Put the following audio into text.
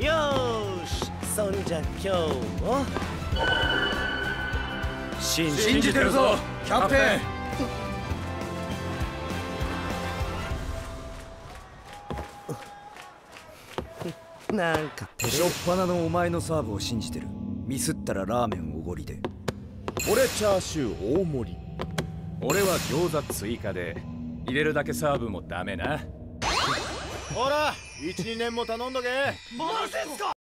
よーしそんじゃ今日も。信信じてるぞキャプテン。なんか。しょっぱなのお前のサーブを信じてる。ミスったらラーメンおごりで。俺チャーシュー大盛り。俺は餃子追加で。入れるだけサーブもダメな。ほら12年も頼んどけ。マジっすか？